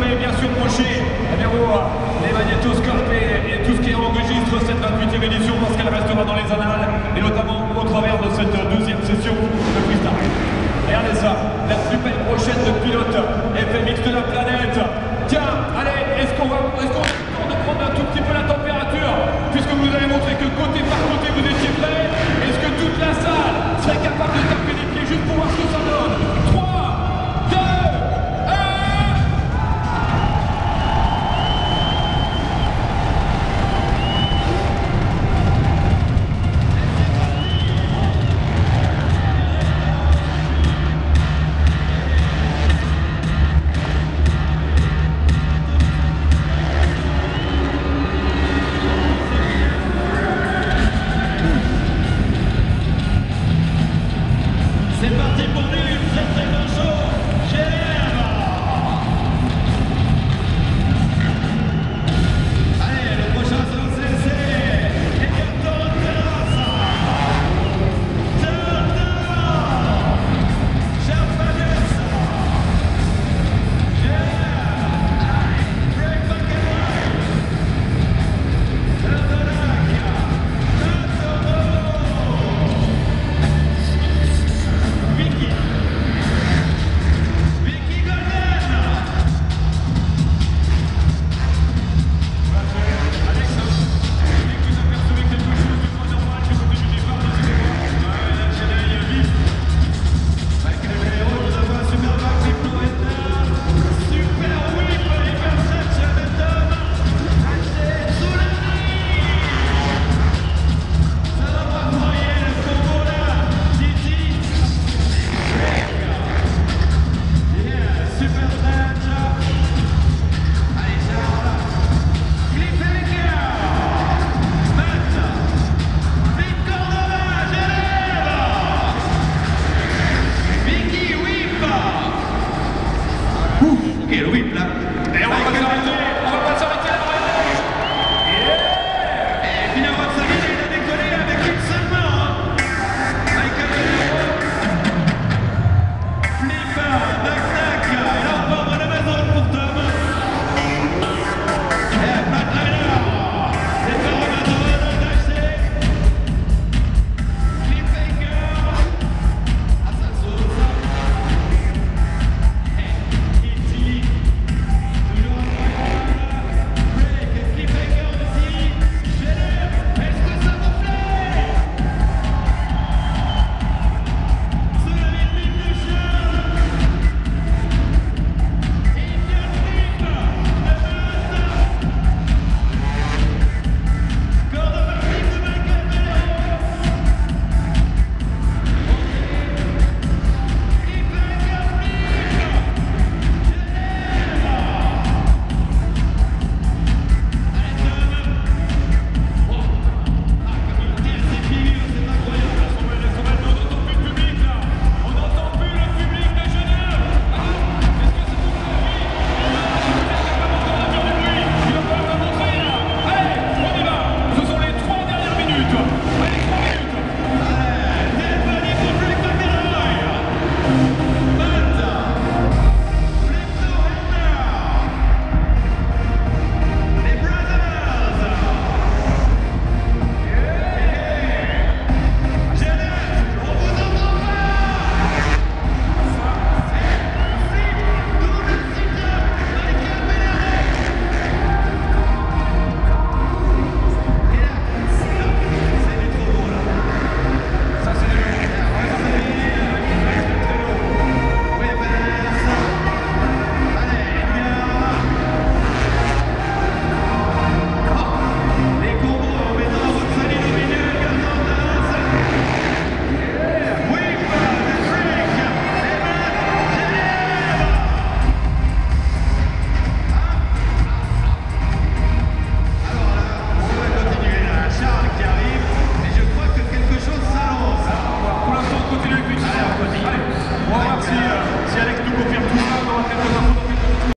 bien sûr eh branché les magnétos et, et tout ce qui enregistre cette 28e édition parce qu'elle restera dans les annales et notamment au travers de cette deuxième session de freestyle. Regardez ça, la plus belle brochette de pilotes, effet mixte de la planète,